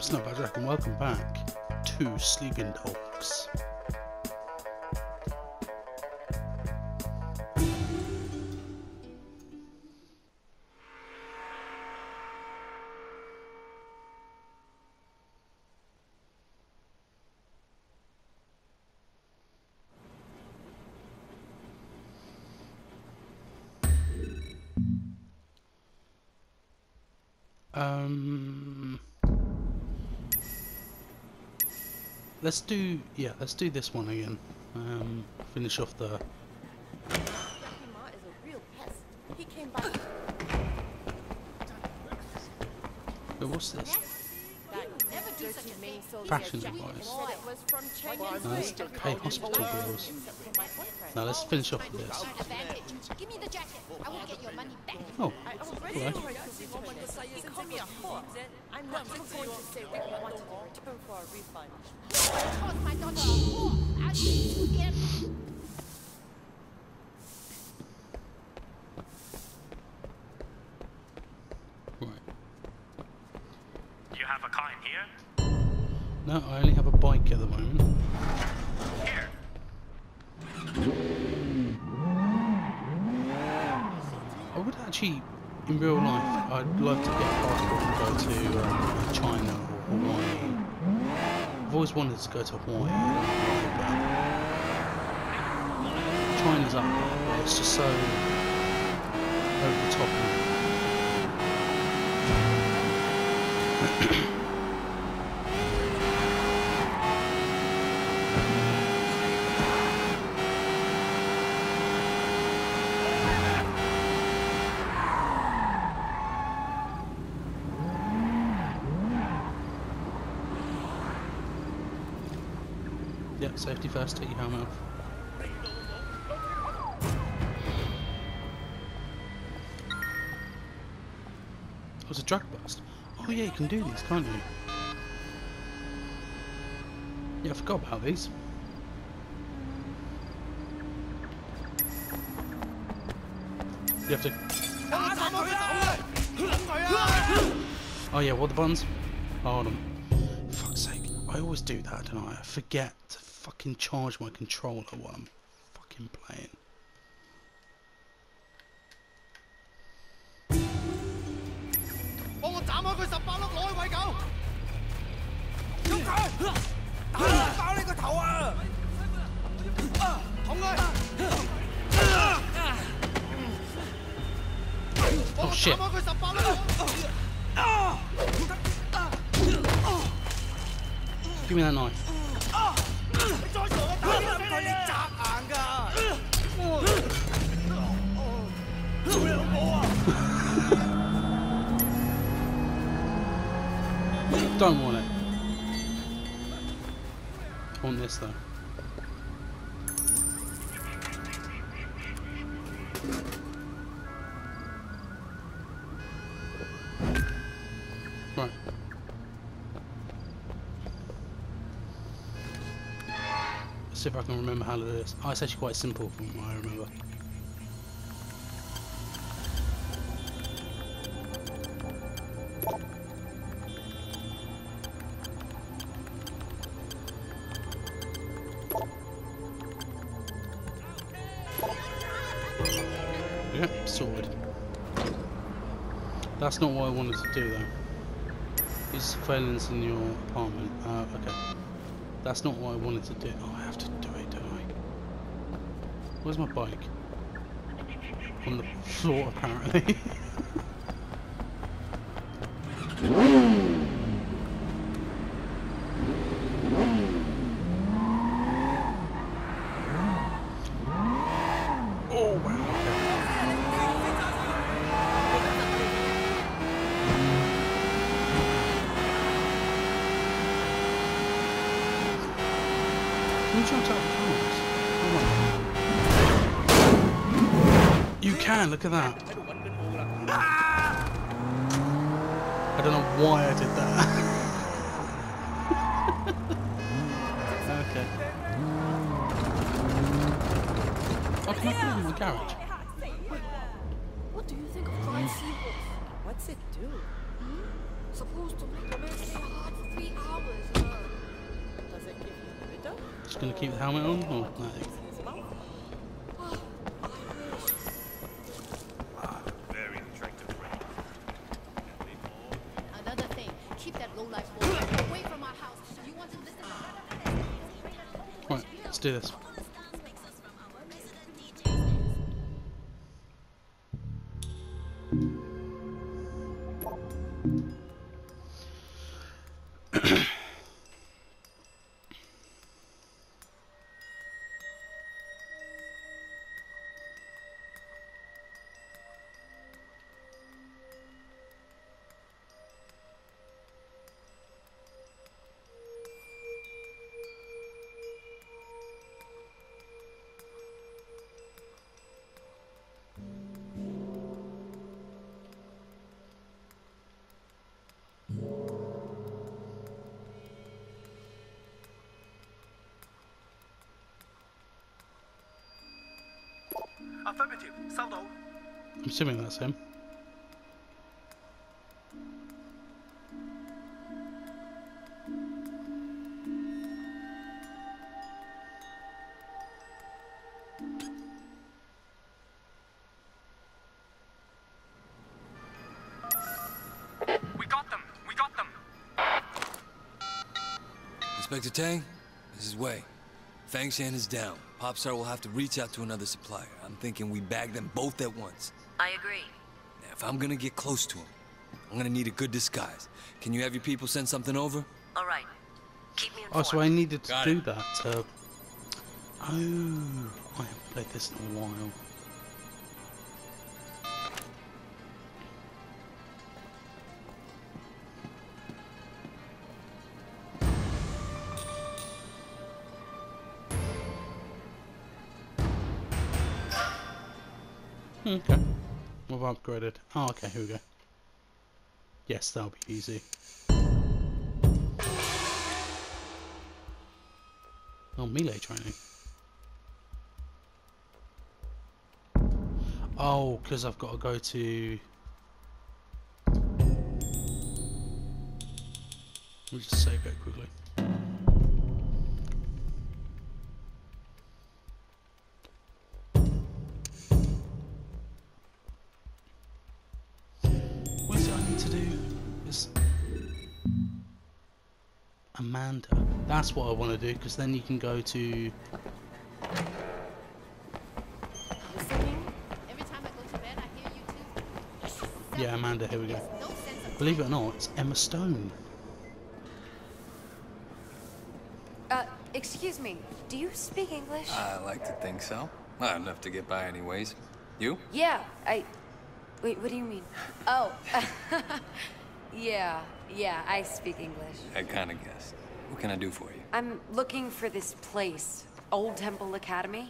Snapback Jack and welcome back to Sleeping Dogs. Let's do yeah, let's do this one again. Um, finish off the. Ma is a real pest. He came by. Wait, what's this? Never do such a thing. Fashion wise. Said it was from Chinese. No, let's pay hospital bills. Now let's finish off with this. advantage. Give I'm not going to say what I wanted return for a refund. I called my daughter a whore. I'll see right. You have a car in here? No, I only have a bike at the moment. Here. I would actually, in real life, I'd like to get a passport and go to um, China or Hawaii. I've always wanted to go to Hawaii. But China's up there, but it's just so over the top. safety first, take your helmet off. Oh, it was a drug bust. Oh yeah, you can do these, can't you? Yeah, I forgot about these. You have to. Oh yeah, what the buttons? Oh, hold on. Fuck's sake. I always do that, don't I? I forget to fucking charge my controller while I'm fucking playing. Oh shit. Give me that knife. Don't want it. I want this though. Right. Let's see if I can remember how to do this. Oh, it's actually quite simple from what I remember. Sorted. That's not what I wanted to do though. Is surveillance in your apartment. Uh, okay. That's not what I wanted to do. Oh, I have to do it, don't I? Where's my bike? On the floor, apparently. Look at that. I don't know why I did that. okay. Oh, can I put it in my garage? What do you think of crying seawolf? What's it do? Hmm? Supposed to make a man stay hard for three hours. Uh, does it give you a bitter? Just gonna keep the helmet on? Or? No. Do this. Affirmative. 收到。I'm assuming that's him. We got them. We got them. Inspector Tang, this is Wei. Fang Shan is down. Popstar will have to reach out to another supplier. I'm thinking we bag them both at once. I agree. Now, if I'm gonna get close to him, I'm gonna need a good disguise. Can you have your people send something over? All right. Keep me Oh, so I needed to Got do it. that. Uh, oh, I haven't played this in a while. Okay. We've upgraded. Oh, okay, here we go. Yes, that'll be easy. Oh, melee training. Oh, because I've got to go to... Me just save it quickly. To do? Is Amanda. That's what I want to do because then you can go to. Listening? Every time I go to bed, I hear you too. Yeah, Amanda. Here we go. No sense of Believe it or not, it's Emma Stone. Uh, excuse me. Do you speak English? I like to think so. Not enough to get by anyways. You? yeah, I. Wait, what do you mean? Oh. yeah, yeah, I speak English. I kinda guessed. What can I do for you? I'm looking for this place, Old Temple Academy.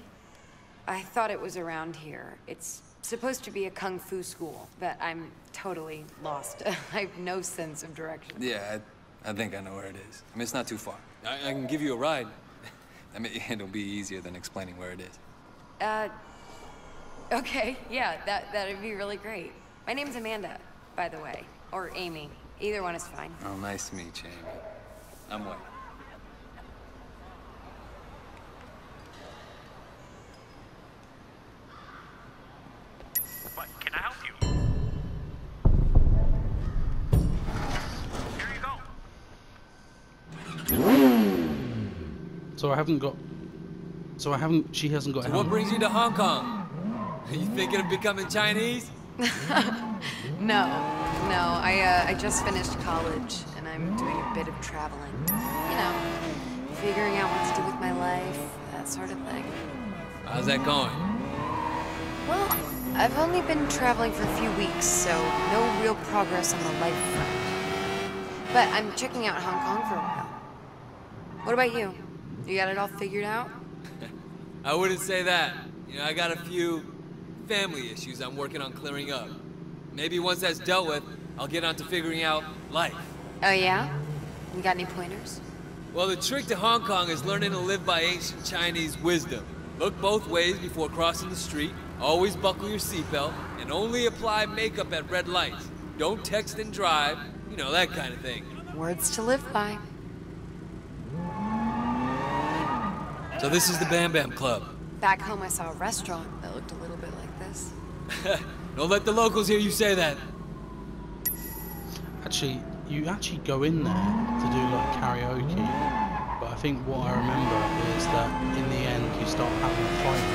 I thought it was around here. It's supposed to be a kung fu school, but I'm totally lost. I have no sense of direction. Yeah, I, I think I know where it is. I mean, it's not too far. I, I can give you a ride. I mean, it'll be easier than explaining where it is. Uh, okay, yeah, that that'd be really great. My name's Amanda, by the way, or Amy. Either one is fine. Oh, nice to meet you, Amy. I'm Wei. What? Can I help you? Here you go. So I haven't got. So I haven't. She hasn't got. So what brings you to Hong Kong? Are you thinking of becoming Chinese? No, no. I uh, I just finished college and I'm doing a bit of traveling. You know, figuring out what to do with my life, that sort of thing. How's that going? Well, I've only been traveling for a few weeks, so no real progress on the life front. But I'm checking out Hong Kong for a while. What about you? You got it all figured out? I wouldn't say that. You know, I got a few family issues I'm working on clearing up. Maybe once that's dealt with, I'll get on to figuring out life. Oh yeah? You got any pointers? Well, the trick to Hong Kong is learning to live by ancient Chinese wisdom. Look both ways before crossing the street, always buckle your seatbelt, and only apply makeup at red lights. Don't text and drive, you know, that kind of thing. Words to live by. So this is the Bam Bam Club. Back home, I saw a restaurant that looked a little bit like this. Don't let the locals hear you say that. Actually, you actually go in there to do like karaoke, but I think what I remember is that in the end you start having a fight.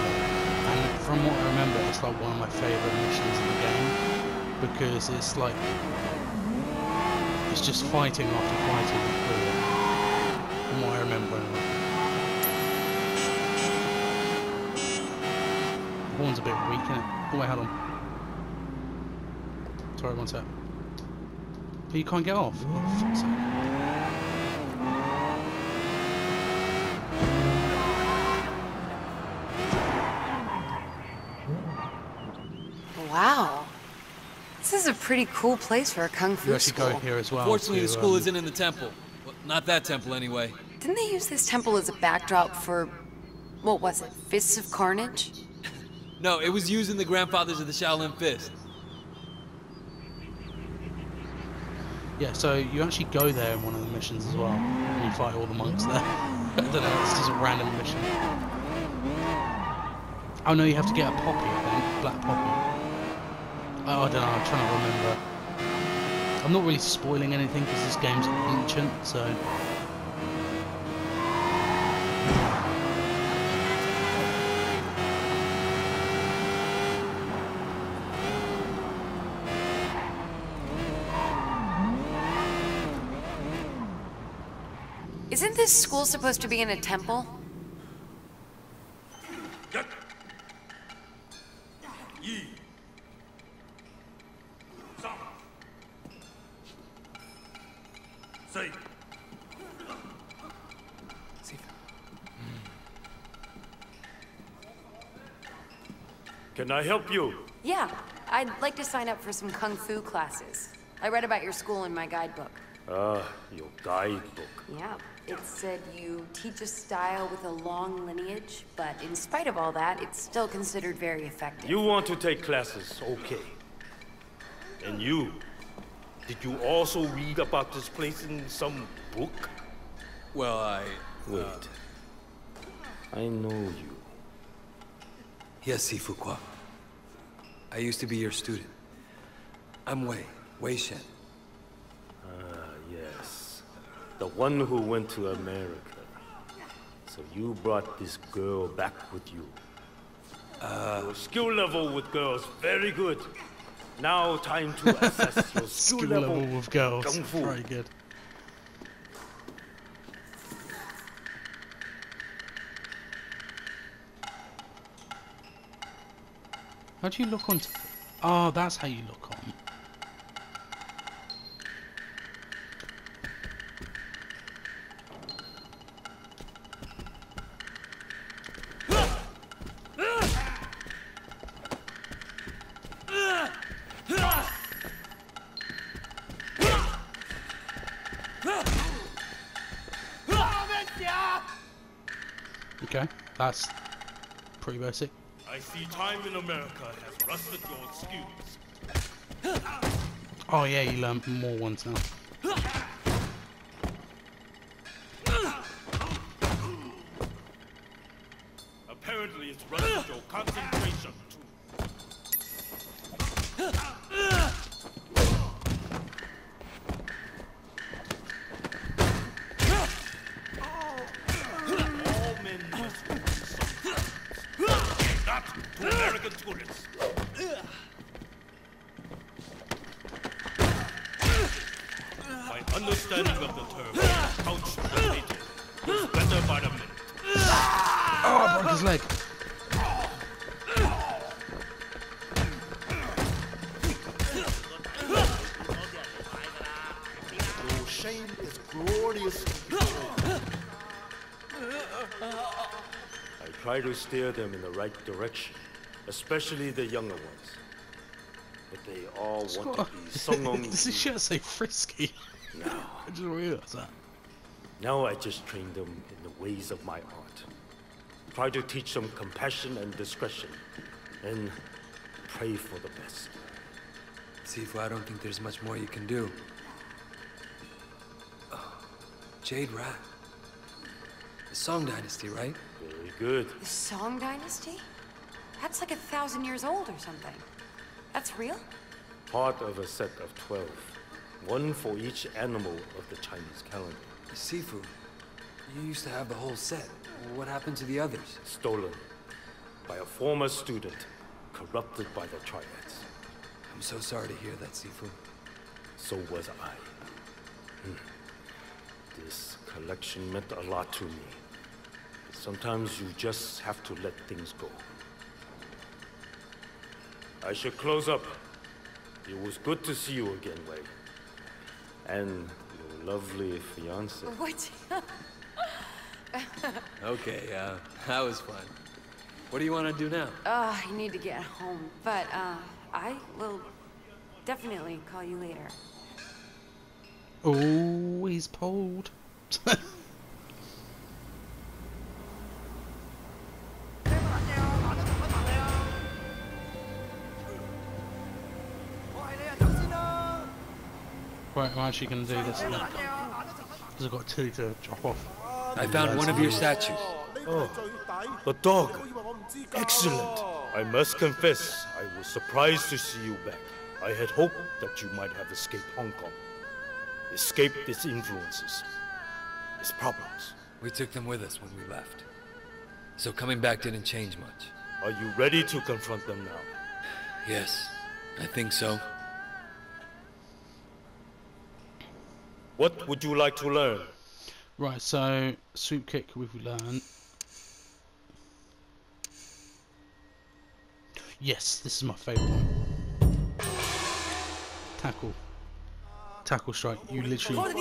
And from what I remember, it's like one of my favourite missions in the game because it's like it's just fighting after fighting. From what I remember. Anyway. The horn's a bit weak, isn't it? Oh wait, hold on. Sorry, one sec. But you can't get off. Oh, fuck's sake. Wow. This is a pretty cool place for a kung fu You actually school. go here as well. Fortunately, to, the school um, isn't in the temple. Well, not that temple, anyway. Didn't they use this temple as a backdrop for, what was it, Fists of Carnage? No, it was used in the grandfathers of the Shaolin Fist. Yeah, so you actually go there in one of the missions as well. And you fight all the monks there. I don't know, it's just a random mission. Oh no, you have to get a poppy, I think. Black poppy. Oh, I don't know, I'm trying to remember. I'm not really spoiling anything because this game's ancient, so. Isn't this school supposed to be in a temple? Can I help you? Yeah, I'd like to sign up for some kung fu classes. I read about your school in my guidebook. Ah, your guidebook. Yeah, it said you teach a style with a long lineage, but in spite of all that, it's still considered very effective. You want to take classes, okay. And you? Did you also read about this place in some book? Well, I... Wait. Uh, I know you. Yes, Sifu Kwa. I used to be your student. I'm Wei, Wei Shen. Ah, yes. The one who went to America. So you brought this girl back with you. Uh, your skill level with girls, very good. Now time to assess your skill, Skill level with girls. Kung Fu. Very good. How do you look on? Oh, that's how you look on. Basic. I see time in America has rusted your skills. Oh yeah, you learn more ones now. to American tourists. My understanding of the term couch potato is better by the minute. Oh, I broke his leg. Try to steer them in the right direction, especially the younger ones. But they all want to be Songong. Does his shirt say frisky? No. I just realised that. Now I just train them in the ways of my art. Try to teach them compassion and discretion, and pray for the best. Sifu, I don't think there's much more you can do. Oh, Jade Rat. The Song Dynasty, right? Very good. The Song Dynasty? That's like a thousand years old or something. That's real? Part of a set of 12. One for each animal of the Chinese calendar. Sifu, you used to have the whole set. What happened to the others? Stolen by a former student, corrupted by the Triads. I'm so sorry to hear that, Sifu. So was I. Hmm. This collection meant a lot to me. Sometimes you just have to let things go. I should close up. It was good to see you again, Wei. And your lovely fiance. What? Okay, uh, that was fun. What do you want to do now? Uh, I need to get home, but, uh, I will definitely call you later. Oh, he's pulled. Right, I'm actually going to do this now. Because I've got two to drop off. I found one of your statues. Oh, the dog. Excellent. I must confess, I was surprised to see you back. I had hoped that you might have escaped Hong Kong. Escaped its influences, its problems. We took them with us when we left. So coming back didn't change much. Are you ready to confront them now? Yes, I think so. What would you like to learn? Right, so sweep kick we've learned. Yes, this is my favourite one. Tackle. Tackle strike. You literally.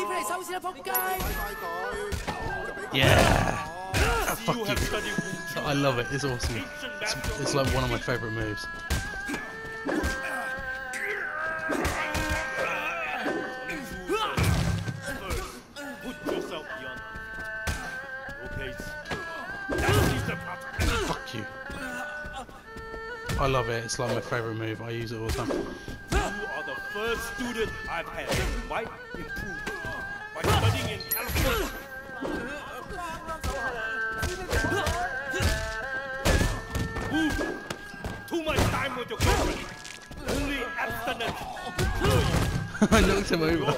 Yeah! Ah, fuck you. I love it. It's awesome. It's, it's like one of my favourite moves. I love it. It's like my favourite move. I use it all the time. You are the first student I've had might improve by studying in California. Move. Too much time with your girlfriend. Only abstinence. I knocked him over.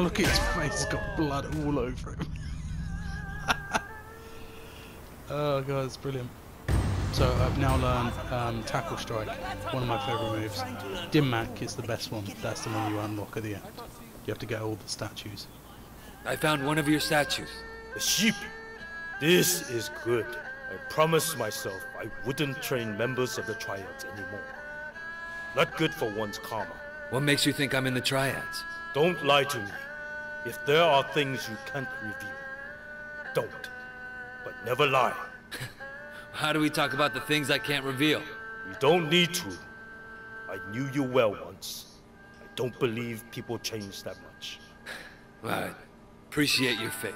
Oh, look at his face. He's got blood all over him. oh, God, it's brilliant. So I've now learned um, Tackle Strike, one of my favourite moves. Dim Mak is the best one. That's the one you unlock at the end. You have to get all the statues. I found one of your statues. The sheep. This is good. I promised myself I wouldn't train members of the Triads anymore. Not good for one's karma. What makes you think I'm in the Triads? Don't lie to me. If there are things you can't reveal, don't. But never lie. How do we talk about the things I can't reveal? You don't need to. I knew you well once. I don't believe people change that much. Right. Appreciate your faith.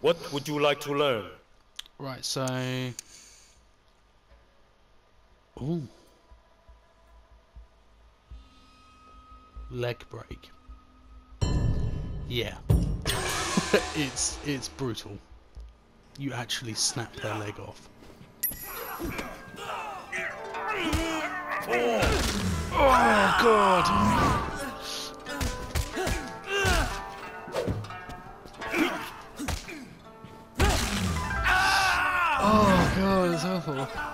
What would you like to learn? Right, so... Ooh. Leg break. Yeah. it's it's brutal. You actually snap their leg off. Oh god! Oh god, it's awful.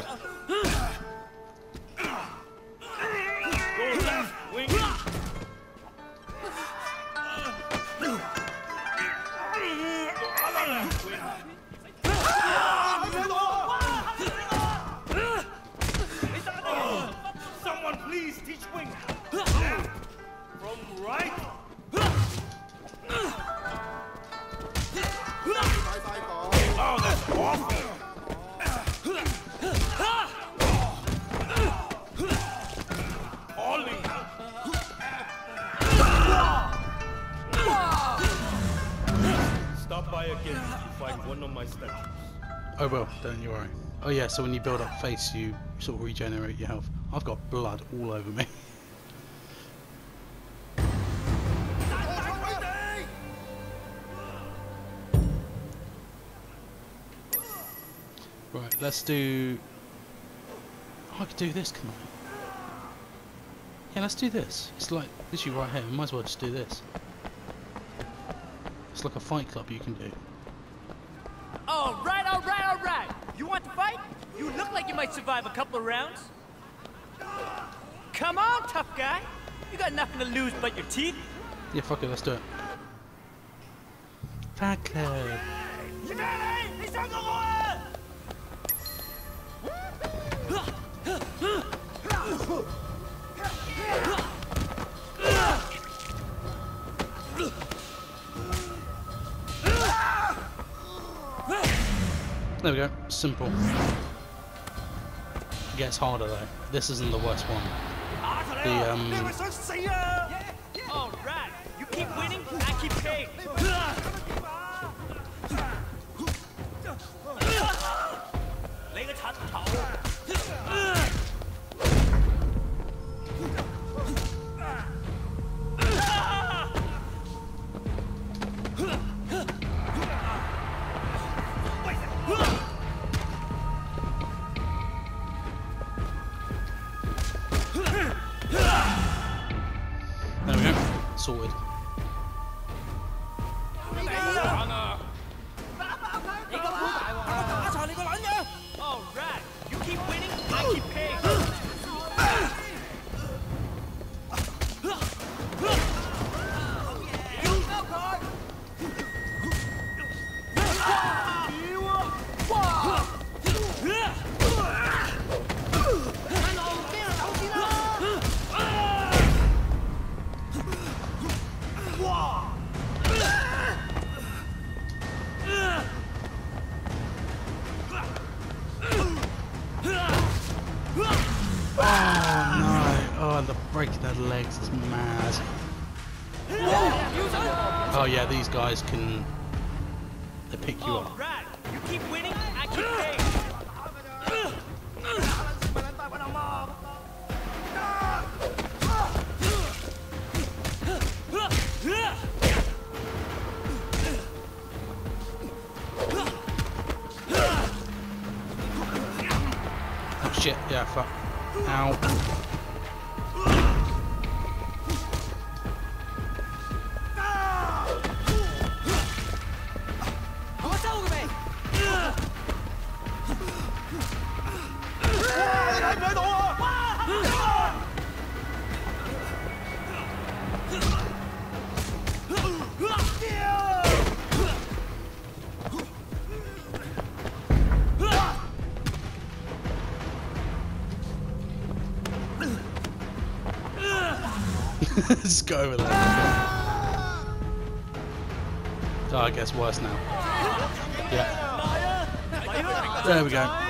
God. Oh, will, don't you worry. Oh yeah, so when you build up face, you sort of regenerate your health. I've got blood all over me. Right, let's do... Oh, I could do this, can I? Yeah, let's do this. It's like, this. literally right here, we might as well just do this. It's like a fight club you can do. All right, all right, all right. You want to fight? You might survive a couple of rounds. Come on, tough guy. You got nothing to lose but your teeth. Yeah, fuck it, let's do it. Fuck it. There we go, simple. Gets harder though. This isn't the worst one. The um. All right. You keep winning, I keep paying. guys can. They pick you up. You keep winning, I keep paying. Oh shit! Yeah, fuck. Ow. Go over there. Oh, I guess worse now. Yeah. There we go.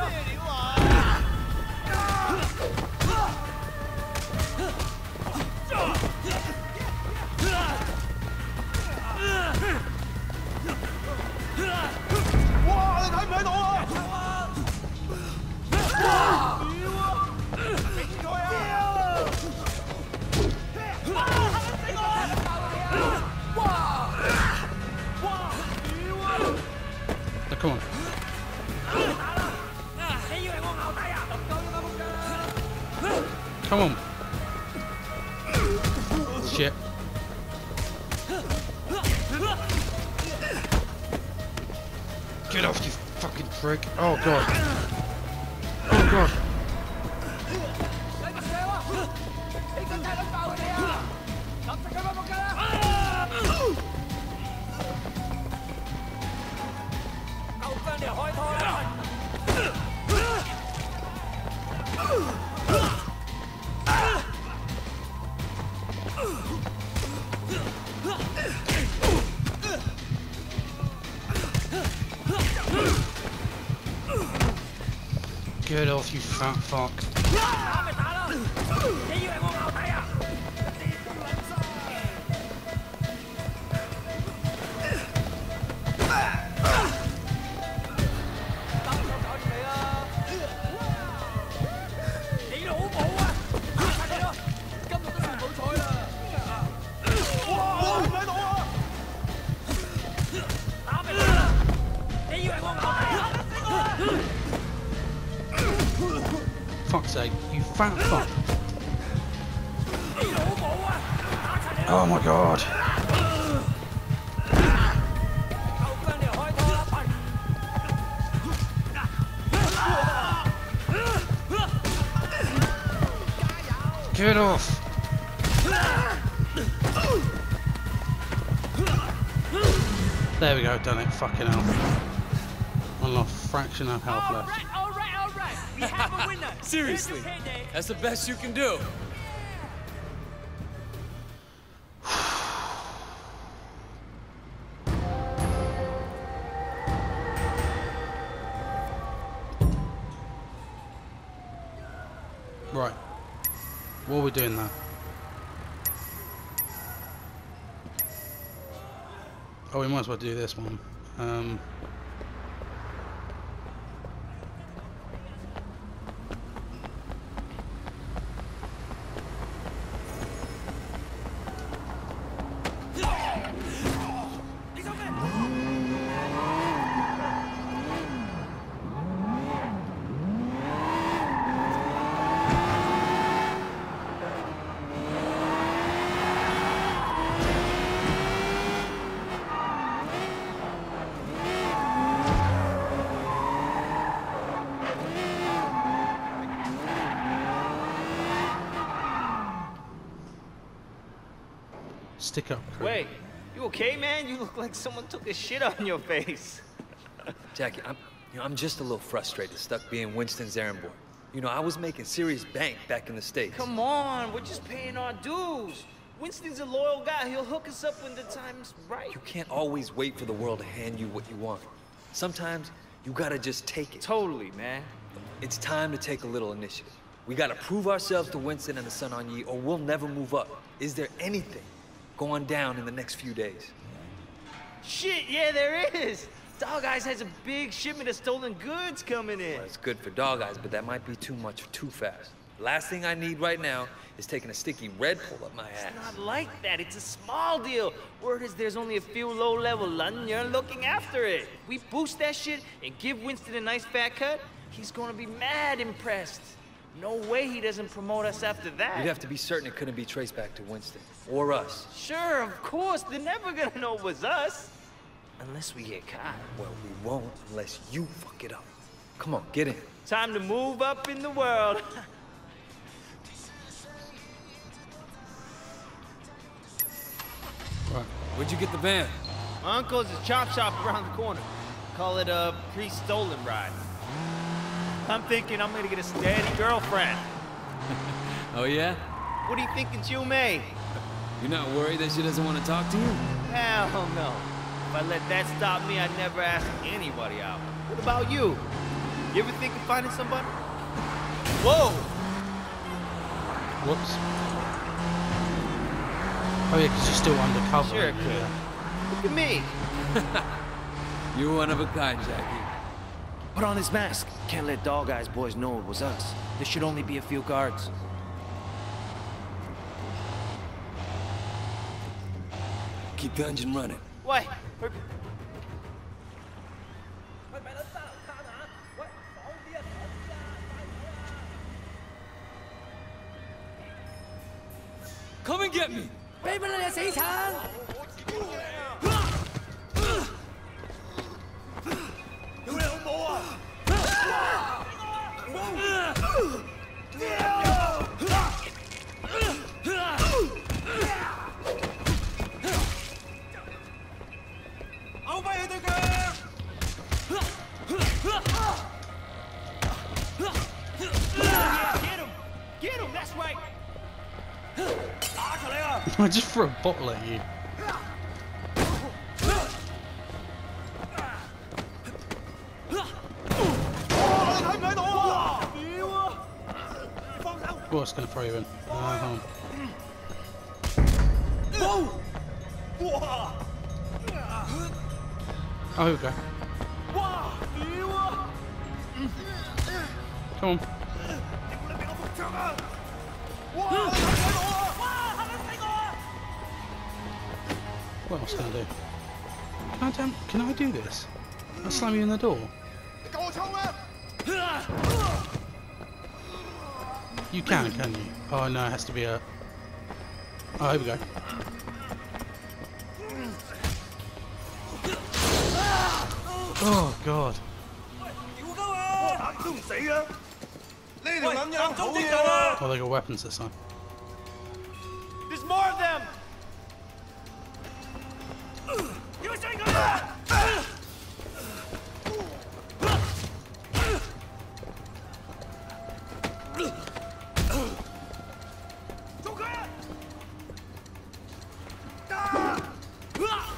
All right. You keep winning, I keep paying. success loss round. Oh shit. Now, come on. Come on. 就. You fuck. Go, done it. Fucking hell. One a fraction of health All left. right, all right, all right. We have a winner. Seriously, Here's your payday. that's the best you can do. Right. What are we doing now? We might as well do this one. Um, look like someone took a shit on your face. Jackie, I'm, you know, I'm just a little frustrated, stuck being Winston's errand boy. You know, I was making serious bank back in the States. Come on, we're just paying our dues. Winston's a loyal guy. He'll hook us up when the time's right. You can't always wait for the world to hand you what you want. Sometimes you gotta just take it. Totally, man. It's time to take a little initiative. We gotta prove ourselves to Winston and the Sun On Yi, or we'll never move up. Is there anything going down in the next few days? Shit, yeah, there is. Dog Eyes has a big shipment of stolen goods coming in. Well, it's good for dog eyes, but that might be too much too fast. Last thing I need right now is taking a sticky red pole up my ass. It's not like that. It's a small deal. Word is there's only a few low-level London looking after it. We boost that shit and give Winston a nice fat cut. He's gonna be mad impressed. No way he doesn't promote us after that. You'd have to be certain it couldn't be traced back to Winston. Or us. Sure, of course. They're never gonna know it was us. Unless we get caught. Well, we won't unless you fuck it up. Come on, get in. Time to move up in the world. Right. Where'd you get the van? My uncle's a chop shop around the corner. Call it a pre-stolen ride. I'm thinking I'm gonna get a steady girlfriend. Oh, yeah? What do you think of Jill May? You're not worried that she doesn't want to talk to you? Hell no. If I let that stop me, I'd never ask anybody out. What about you? You ever think of finding somebody? Whoa! Whoops. Oh yeah, because you're still undercover. Sure aren't could. Look at me. You're one of a kind, Jackie. Put on his mask. Can't let Dog Eyes boys know it was us. There should only be a few guards. Keep the engine running. Wait. I just threw a bottle at you. What's gonna throw you in? On. Oh, here we go. Come on. What else can I do? Can I, damn, can I do this? I slam you in the door? You can, can you? Oh no, it has to be a... Oh, here we go. Oh god. Oh, they got weapons this time. There's more of them! How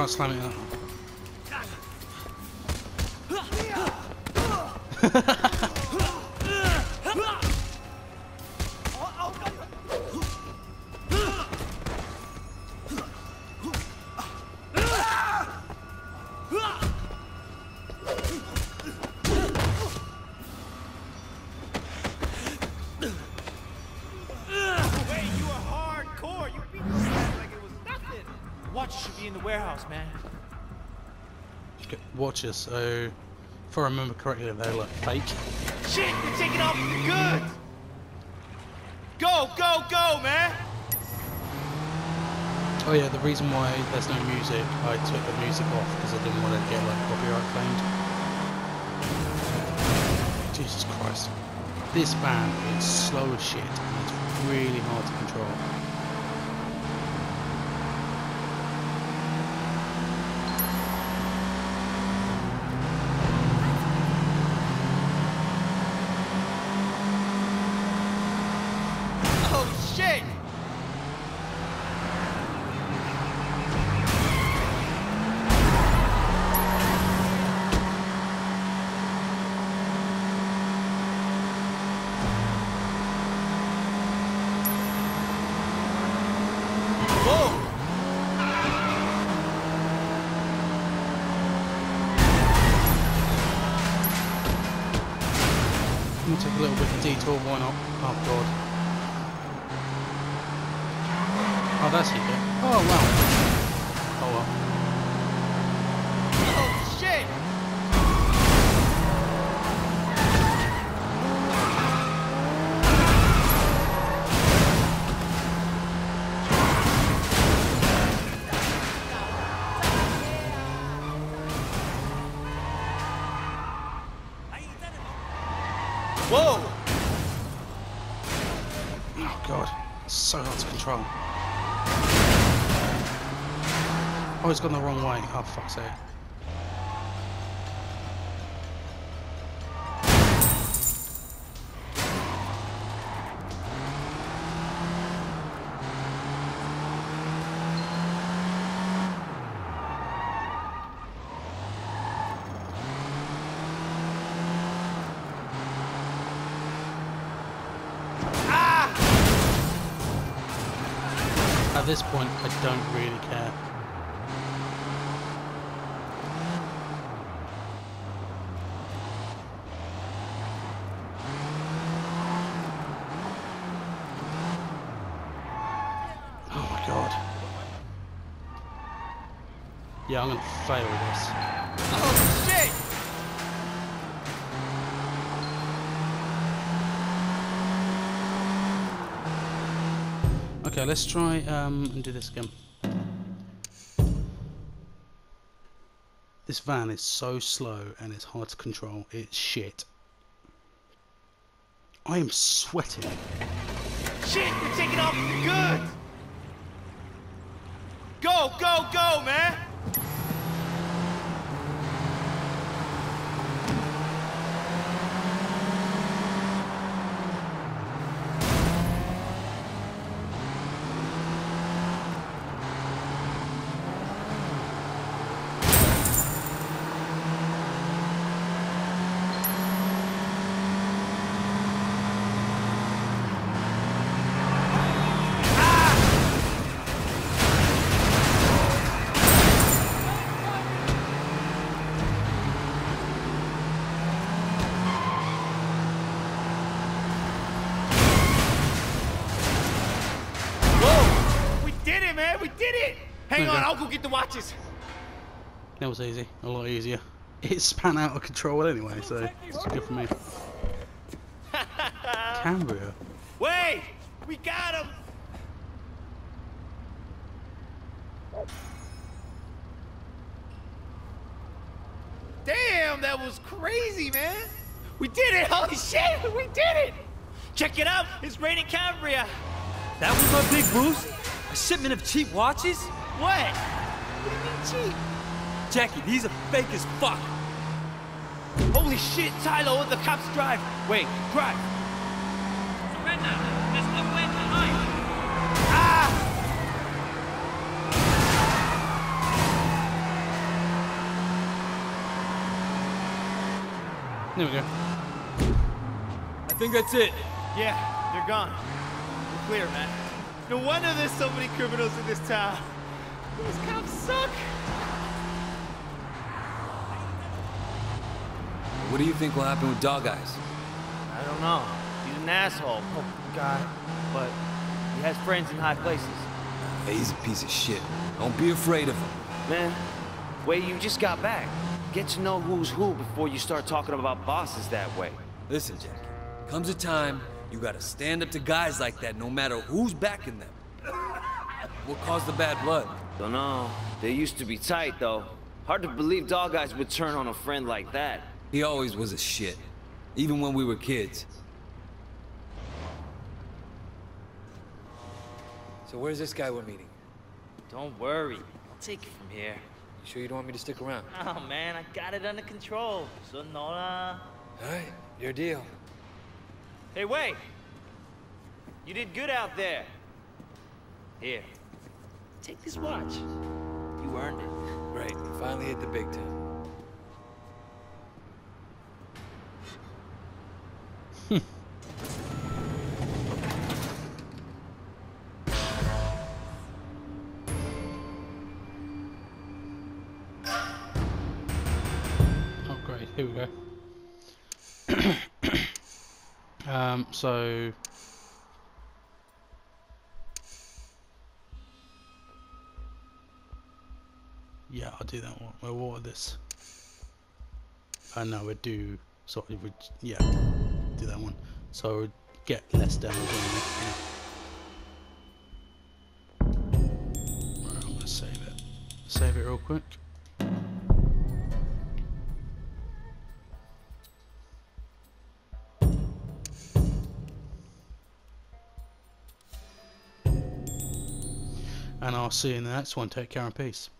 can't slam it out. Wait, So if I remember correctly, they're like fake. Shit, they're taking off the goods. Go, go, go, man. Oh yeah, the reason why there's no music, I took the music off because I didn't want to get like copyright claimed. Jesus Christ. This van is slow as shit and it's really hard to control. Little bit god, so hard to control. Oh, it's gone the wrong way. Oh, fuck's sake. This point, I don't really care. Oh my god. Yeah, I'm gonna fail this. Let's try um, and do this again. This van is so slow and it's hard to control. It's shit. I am sweating. Shit, we're taking off the goods! Go, go, go, man! I'll go get the watches. That was easy. A lot easier. It span out of control anyway, so it's good for me. Cambria. Wait! We got him! Damn, that was crazy, man! We did it! Holy shit! We did it! Check it out! It's raining Cambria! That was my big boost? A shipment of cheap watches? What? What do you mean cheap? Jackie, these are fake as fuck. Holy shit, Tylo, the cops drive! Wait, drive! Surrender. There's nowhere to hide. Ah! There we go. I think that's it. Yeah, they're gone. We're clear, man. No wonder there's so many criminals in this town. Those cops suck! What do you think will happen with Dog Eyes? I don't know. He's an asshole. Oh, God. But he has friends in high places. Hey, he's a piece of shit. Don't be afraid of him. Man, wait, you just got back. Get to know who's who before you start talking about bosses that way. Listen, Jackie. Comes a time you gotta stand up to guys like that no matter who's backing them. What caused the bad blood? Don't know. They used to be tight, though. Hard to believe Dog Eyes would turn on a friend like that. He always was a shit. Even when we were kids. So where's this guy we're meeting? Don't worry. I'll take it from here. You sure you don't want me to stick around? Oh, man, I got it under control. Sonora. Alright, your deal. Hey, wait! You did good out there. Here. Take this watch. You earned it. Right, we finally hit the big time. Oh great, here we go. um, so do that one. Well, water this? Uh, I know we do sort of, yeah, do that one. So get less damage on it. Save it. Save it real quick. And I'll see you in the next one. Take care and peace.